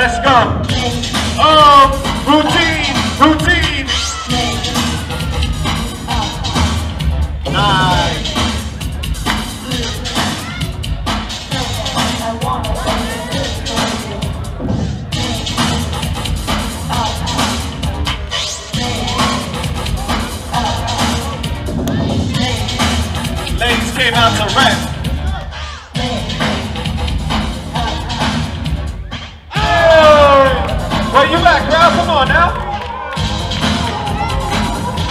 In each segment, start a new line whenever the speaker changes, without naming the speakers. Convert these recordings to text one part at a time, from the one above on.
Let's go. Oh, routine, routine. Nice. Ladies came out to rest.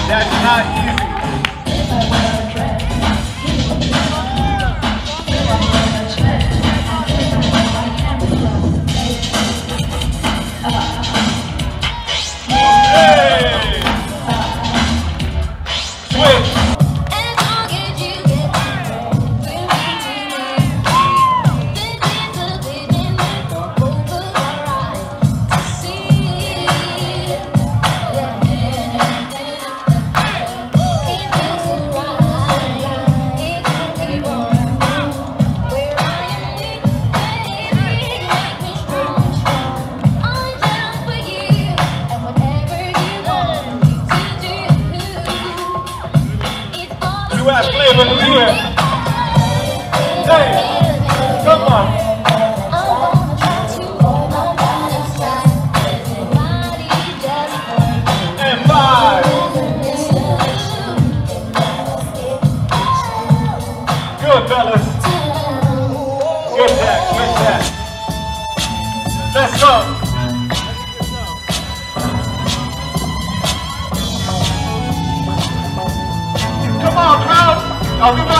That's not easy. You have flavor do it. Hey, come on. And five. Good, fellas. Good that, good that. Let's go. 好喝吗？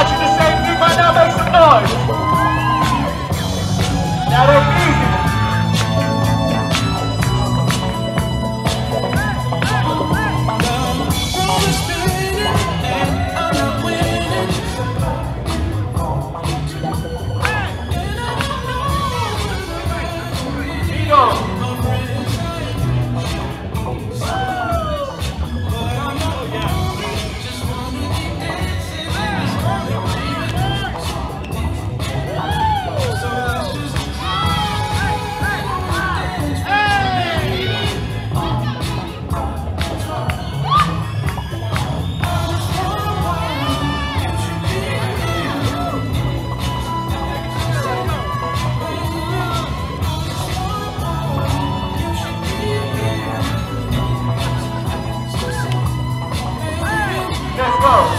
tomorrow.